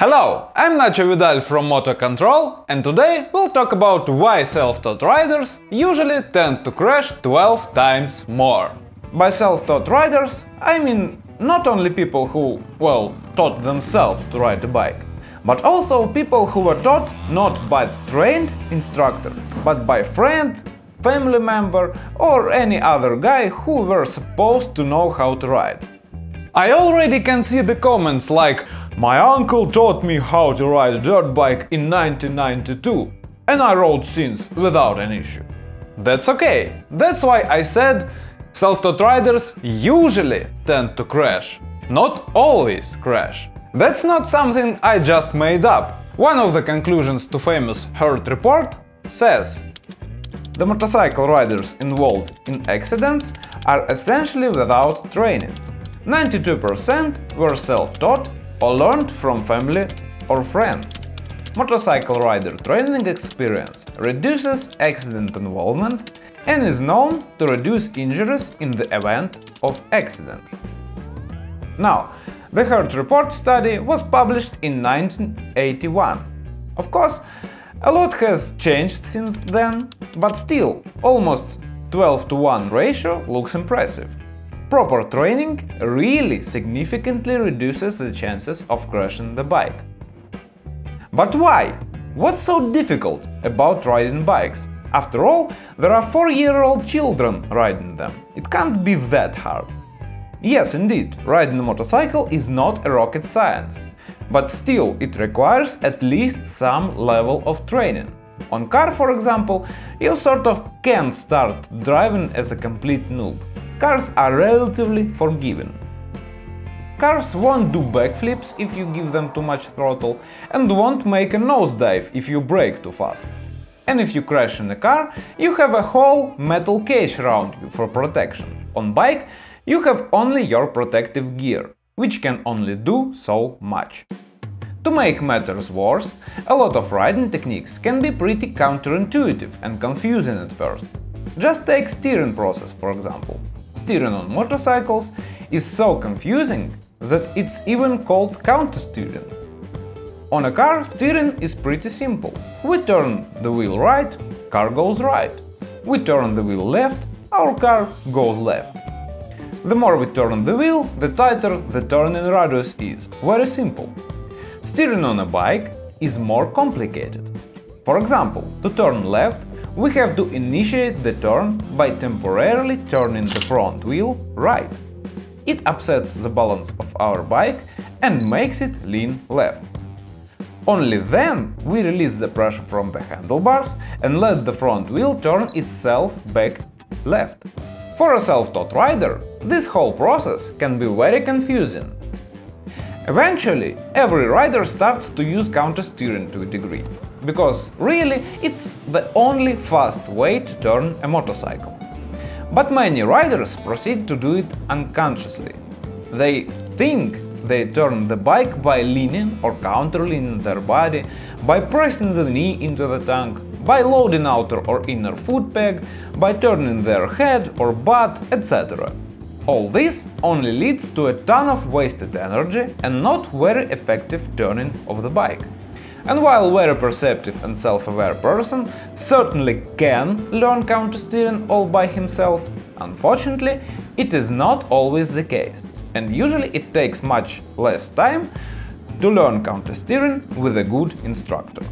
Hello, I'm Andrei Bodrov from Moto Control and today we'll talk about why self-taught riders usually tend to crash 12 times more. By self-taught riders, I mean not only people who, well, taught themselves to ride a bike, but also people who were taught not by trained instructor, but by friend, family member or any other guy who were supposed to know how to ride. I already can see the comments like My uncle taught me how to ride a dirt bike in 1992 and I rode since without an issue. That's okay, that's why I said self-taught riders usually tend to crash, not always crash. That's not something I just made up. One of the conclusions to famous Hurt report says the motorcycle riders involved in accidents are essentially without training. 92% were self-taught or learned from family or friends. Motorcycle rider training experience reduces accident involvement and is known to reduce injuries in the event of accidents. Now, the Hurt Report study was published in 1981. Of course, a lot has changed since then, but still, almost 12 to 1 ratio looks impressive. Proper training really significantly reduces the chances of crashing the bike. But why? What's so difficult about riding bikes? After all, there are 4-year-old children riding them. It can't be that hard. Yes, indeed, riding a motorcycle is not a rocket science, but still it requires at least some level of training. On car, for example, you sort of can start driving as a complete noob cars are relatively forgiving. Cars won't do backflips if you give them too much throttle and won't make a nosedive if you brake too fast. And if you crash in a car, you have a whole metal cage around you for protection. On bike, you have only your protective gear, which can only do so much. To make matters worse, a lot of riding techniques can be pretty counterintuitive and confusing at first. Just take steering process, for example steering on motorcycles is so confusing that it's even called counter-steering. On a car, steering is pretty simple. We turn the wheel right, car goes right. We turn the wheel left, our car goes left. The more we turn the wheel, the tighter the turning radius is. Very simple. Steering on a bike is more complicated. For example, to turn left, we have to initiate the turn by temporarily turning the front wheel right. It upsets the balance of our bike and makes it lean left. Only then we release the pressure from the handlebars and let the front wheel turn itself back left. For a self-taught rider, this whole process can be very confusing. Eventually, every rider starts to use counter-steering to a degree because really it's the only fast way to turn a motorcycle. But many riders proceed to do it unconsciously. They think they turn the bike by leaning or counterleaning their body, by pressing the knee into the tank, by loading outer or inner foot peg, by turning their head or butt, etc. All this only leads to a ton of wasted energy and not very effective turning of the bike. And while very perceptive and self-aware person certainly can learn countersteering all by himself, unfortunately, it is not always the case, and usually it takes much less time to learn countersteering with a good instructor.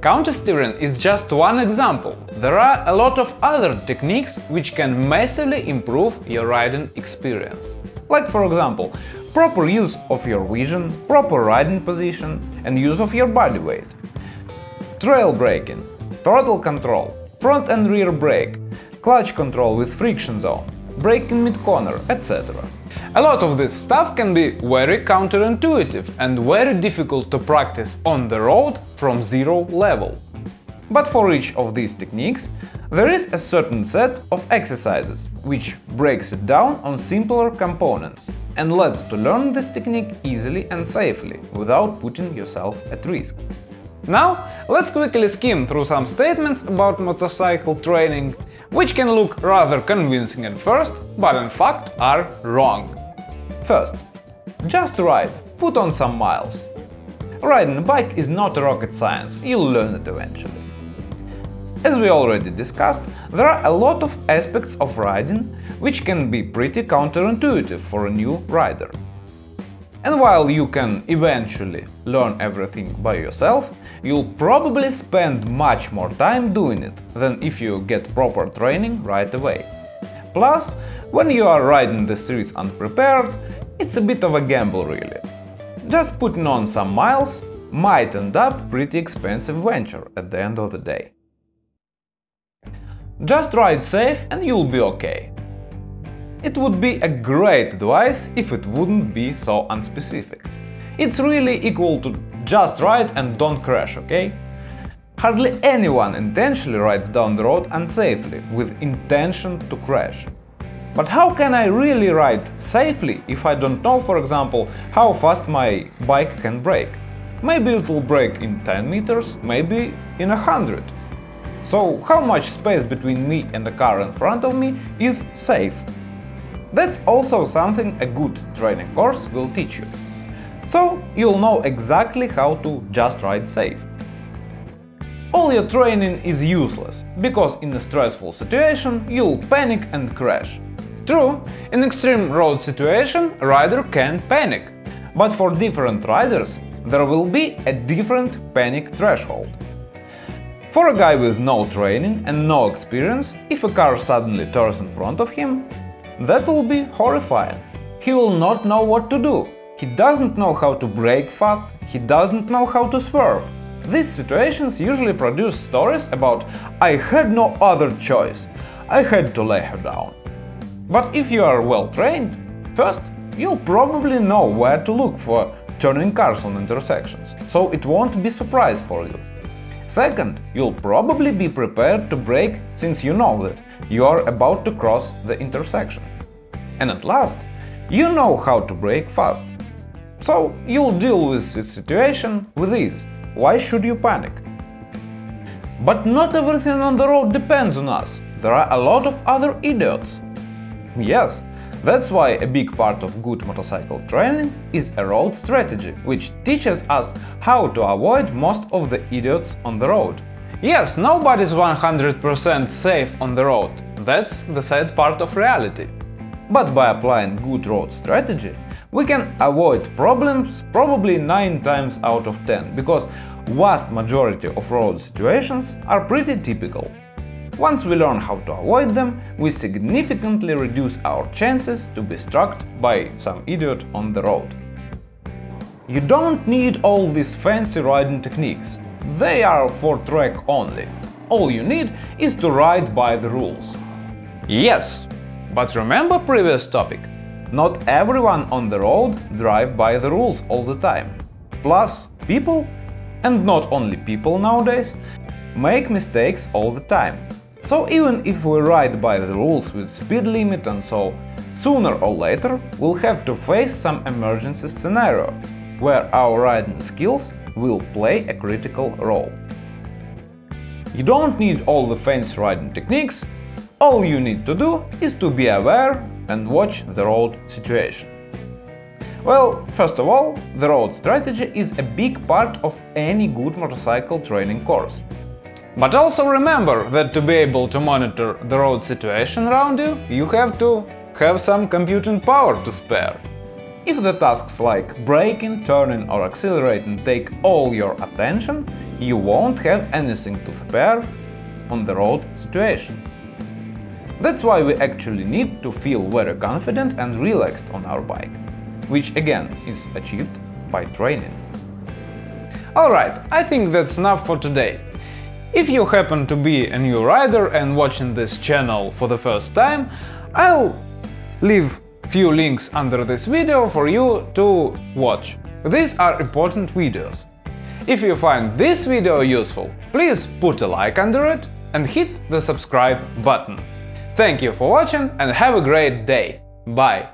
Countersteering is just one example. There are a lot of other techniques which can massively improve your riding experience. Like for example, proper use of your vision, proper riding position and use of your body weight. Trail braking, throttle control, front and rear brake, clutch control with friction zone, braking mid-corner, etc. A lot of this stuff can be very counterintuitive and very difficult to practice on the road from zero level. But for each of these techniques, there is a certain set of exercises, which breaks it down on simpler components and lets to learn this technique easily and safely, without putting yourself at risk. Now, let's quickly skim through some statements about motorcycle training, which can look rather convincing at first, but in fact are wrong. First, just ride. put on some miles. Riding a bike is not rocket science, you'll learn it eventually. As we already discussed, there are a lot of aspects of riding which can be pretty counterintuitive for a new rider. And while you can eventually learn everything by yourself, you'll probably spend much more time doing it than if you get proper training right away. Plus, when you are riding the streets unprepared, it's a bit of a gamble really. Just putting on some miles might end up pretty expensive venture at the end of the day. Just ride safe and you'll be okay. It would be a great advice if it wouldn't be so unspecific. It's really equal to just ride and don't crash, okay? Hardly anyone intentionally rides down the road unsafely with intention to crash. But how can I really ride safely if I don't know, for example, how fast my bike can brake? Maybe it will brake in 10 meters, maybe in 100. So how much space between me and the car in front of me is safe? That's also something a good training course will teach you. So you'll know exactly how to just ride safe. All your training is useless, because in a stressful situation you'll panic and crash. True, in extreme road situation a rider can panic, but for different riders there will be a different panic threshold. For a guy with no training and no experience, if a car suddenly turns in front of him, that will be horrifying. He will not know what to do. He doesn't know how to brake fast, he doesn't know how to swerve. These situations usually produce stories about I had no other choice, I had to lay her down. But if you are well trained, first, you'll probably know where to look for turning cars on intersections, so it won't be surprise for you. Second, you'll probably be prepared to brake since you know that you are about to cross the intersection. And at last, you know how to brake fast. So you'll deal with this situation with ease. Why should you panic? But not everything on the road depends on us. There are a lot of other idiots. Yes, that's why a big part of good motorcycle training is a road strategy, which teaches us how to avoid most of the idiots on the road. Yes, nobody's 100% safe on the road, that's the sad part of reality. But by applying good road strategy, we can avoid problems probably 9 times out of 10, because vast majority of road situations are pretty typical. Once we learn how to avoid them, we significantly reduce our chances to be struck by some idiot on the road. You don't need all these fancy riding techniques. They are for track only. All you need is to ride by the rules. Yes, but remember previous topic. Not everyone on the road drive by the rules all the time. Plus, people, and not only people nowadays, make mistakes all the time. So even if we ride by the rules with speed limit and so, sooner or later we'll have to face some emergency scenario, where our riding skills will play a critical role. You don't need all the fancy riding techniques, all you need to do is to be aware and watch the road situation. Well, first of all, the road strategy is a big part of any good motorcycle training course. But also remember that to be able to monitor the road situation around you, you have to have some computing power to spare. If the tasks like braking, turning or accelerating take all your attention, you won't have anything to spare on the road situation. That's why we actually need to feel very confident and relaxed on our bike, which again is achieved by training. Alright, I think that's enough for today. If you happen to be a new rider and watching this channel for the first time, I'll leave few links under this video for you to watch. These are important videos. If you find this video useful, please put a like under it and hit the subscribe button. Thank you for watching and have a great day. Bye!